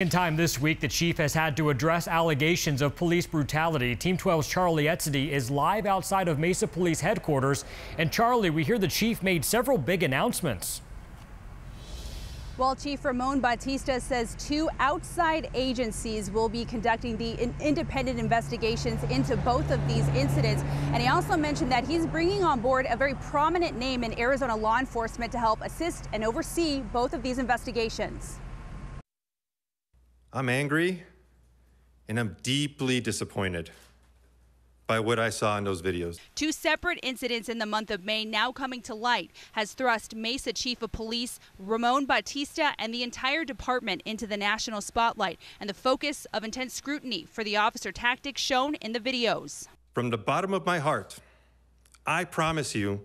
In time this week, the chief has had to address allegations of police brutality. Team 12's Charly Edsitty is live outside of Mesa Police headquarters. And Charlie, we hear the chief made several big announcements. Well, Chief Ramon Batista says two outside agencies will be conducting the independent investigations into both of these incidents. And he also mentioned that he's bringing on board a very prominent name in Arizona law enforcement to help assist and oversee both of these investigations. I'm angry and I'm deeply disappointed by what I saw in those videos. Two separate incidents in the month of May now coming to light has thrust Mesa Chief of Police Ramon Batista and the entire department into the national spotlight and the focus of intense scrutiny for the officer tactics shown in the videos. From the bottom of my heart, I promise you,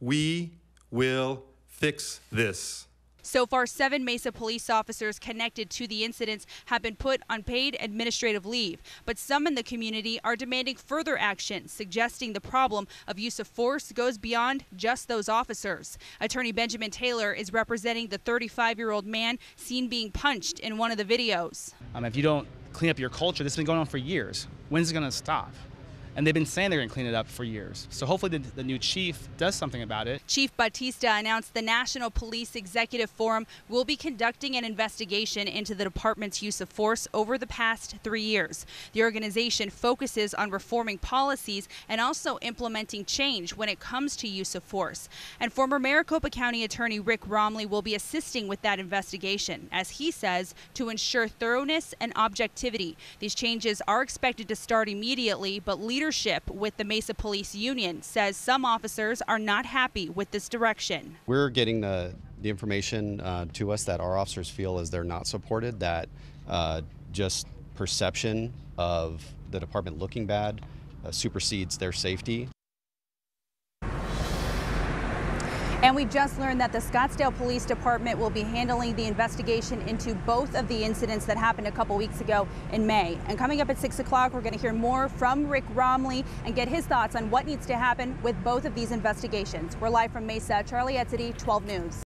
we will fix this. So far, seven Mesa police officers connected to the incidents have been put on paid administrative leave. But some in the community are demanding further action, suggesting the problem of use of force goes beyond just those officers. Attorney Benjamin Taylor is representing the 35 year old man seen being punched in one of the videos. Um, if you don't clean up your culture, this has been going on for years. When's it going to stop? And they've been saying they're going to clean it up for years. So hopefully the, the, new chief does something about it. Chief Batista announced the National Police Executive Forum will be conducting an investigation into the department's use of force over the past three years. The organization focuses on reforming policies and also implementing change when it comes to use of force. And former Maricopa County Attorney Rick Romley will be assisting with that investigation, as he says, to ensure thoroughness and objectivity. These changes are expected to start immediately, but leaders leadership with the Mesa Police Union says some officers are not happy with this direction. We're getting the, the information uh, to us that our officers feel as they're not supported, that uh, just perception of the department looking bad uh, supersedes their safety. And we just learned that the Scottsdale Police Department will be handling the investigation into both of the incidents that happened a couple weeks ago in May. And coming up at 6 o'clock, we're going to hear more from Rick Romley and get his thoughts on what needs to happen with both of these investigations. We're live from Mesa. Charly Edsitty, 12 News.